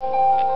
you.